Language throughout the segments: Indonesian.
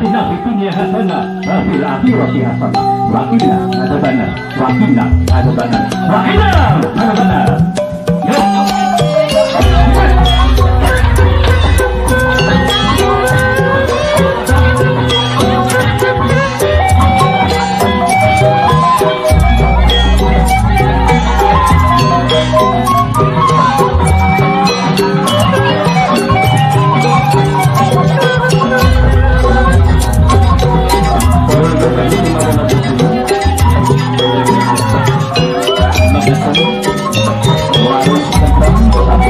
atina fitunya hasanah wa fil akhirati hasanah Wakina ada adzabannar Wakina ada adzabannar Wakina ada adzabannar 啊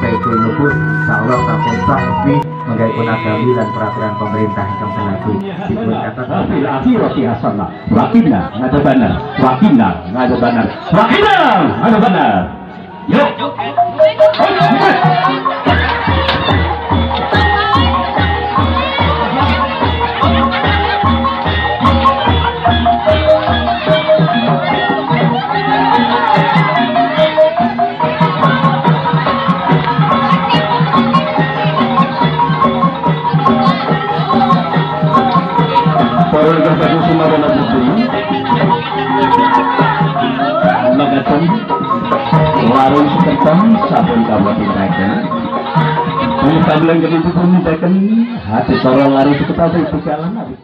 Saiful Lubus insyaallah sampun sah resmi menggayapun agami dan peraturan pemerintah yang berlaku dipun kata Fil akhirati hasanah. Wa qina ngadabanan. Wa qina ngadabanan. Wa qina ngadabanan. Yuk. Para warung sekertam sabun kabupaten Raken. Ini panggilan kami itu pun hati seorang lari itu jalan habis